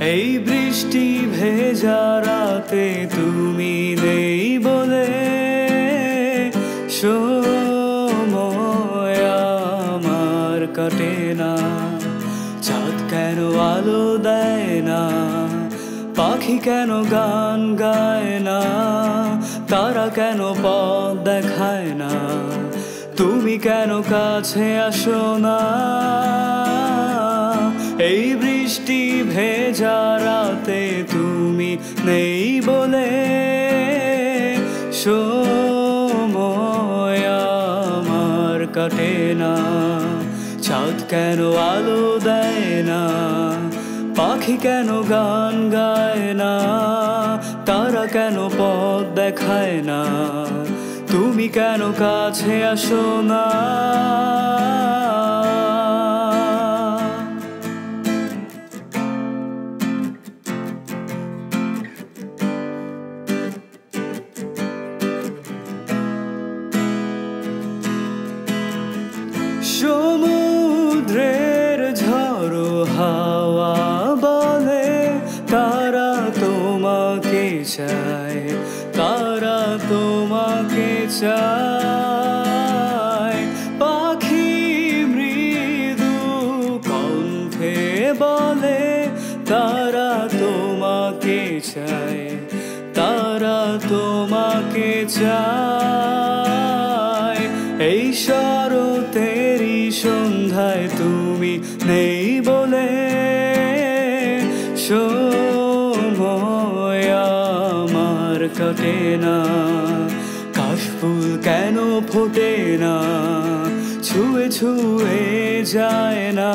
এই বৃষ্টি ভেজা রাতে তুমি নেই বলে সময় আমার কাটে না। চাঁদ কেন আলো দেয় না? পাখি কেন গান গায় না? তারা কেন পথ দেখায় না? তুমি কেন কাছে আসো না? এই বৃষ্টি ভেজা নেই বলে সময় আমার কাটে না। চাঁদ কেন আলো দেয় না? পাখি কেন গান গায় না? তারা কেন পথ দেখায় না? তুমি কেন কাছে আসো না? সমুদ্রের ঝড়ো হাওয়া বলে, তারা তোমাকে চায়, তারা তোমাকে চায়। পাখি মৃদু কণ্ঠে বলে, তারা তোমাকে চায়, তারা তোমাকে চায়। এই শরতেরি সন্ধ্যায় তুমি নেই বলে আমার কাটে না। কাশফুল কেন ফোটে না? ছুঁয়ে ছুঁয়ে যায় না।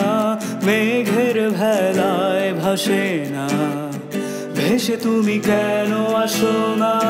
মেঘের ভেলায় ভাসে না। ভেসে তুমি কেন আসো না?